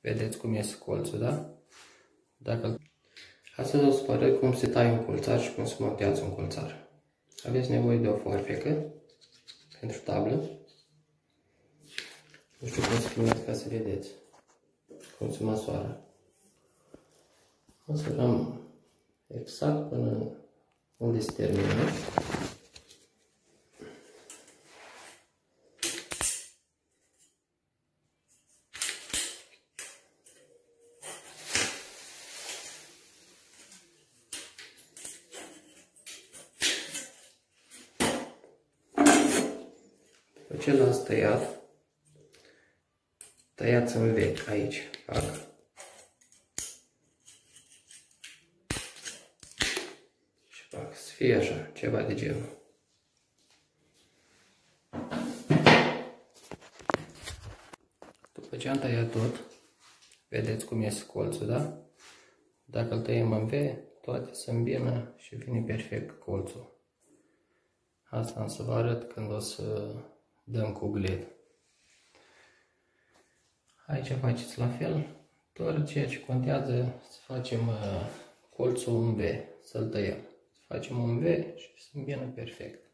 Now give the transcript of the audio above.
Vedeți cum iese colțul, da? Dacă... Astăzi o să vă arăt cum se taie un colțar și cum se montează un colțar. Aveți nevoie de o foarfecă pentru tablă. Nu știu cum să filmați ca să vedeți cum se măsoară. Măsurăm exact până unde se termină. După ce l-ați tăiat, tăiați în vechi aici, fac. Și fac să fie așa, ceva de genul. După ce am tăiat tot, vedeți cum iese colțul, da? Dacă îl tăiem în V, toate se îmbină și vine perfect colțul. Asta am să vă arăt când o să dăm cu gled. Aici faceți la fel, doar ceea ce contează să facem uh, colțul în V, să-l tăiem. Să facem un V și să îmbină perfect.